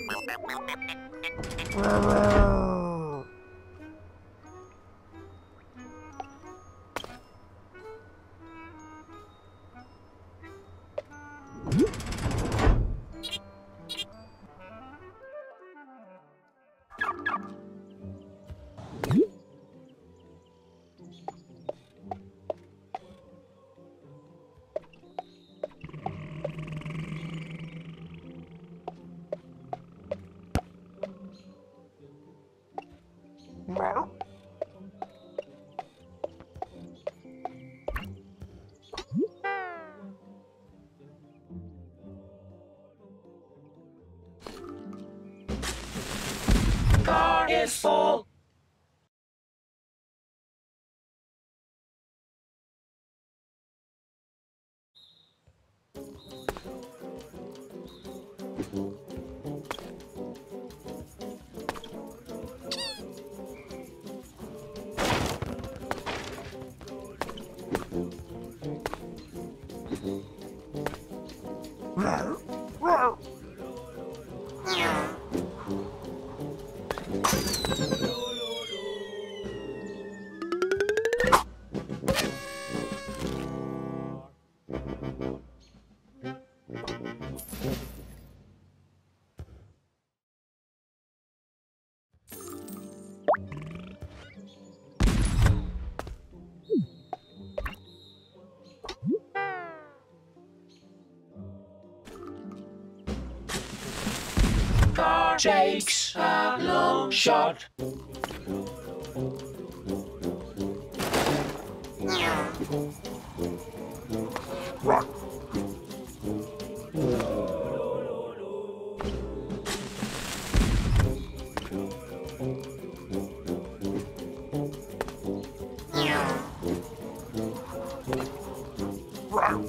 Meow. Car is full. Meow. Meow. Car takes a long shot. Rock. Rock.